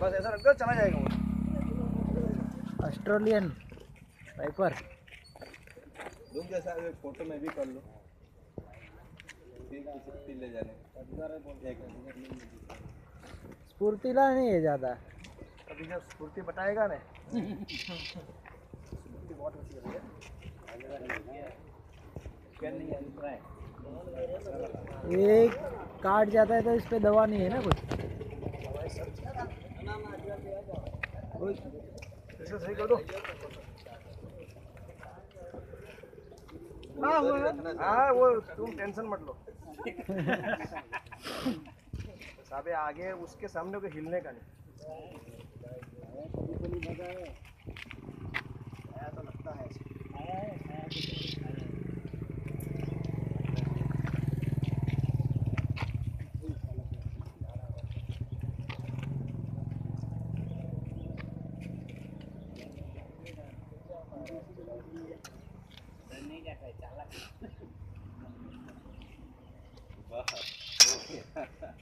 बस ऐसा रख दो चला जाएगा वो। ऑस्ट्रेलियन वाइपर रुक जैसा एक फ़ोटो में भी कर लो। ले जाने। स्फूर्तिला नहीं है ज़्यादा। अभी जब स्फूर्ति बताएगा ना। स्फूर्ति बहुत अच्छी है। ये काट जाता है तो इस पर दवा नहीं है ना कुछ? सही कर दो वो हाँ। तुम टेंशन मत लो। आगे उसके सामने को हिलने का नहीं। 加了，不好，哈哈。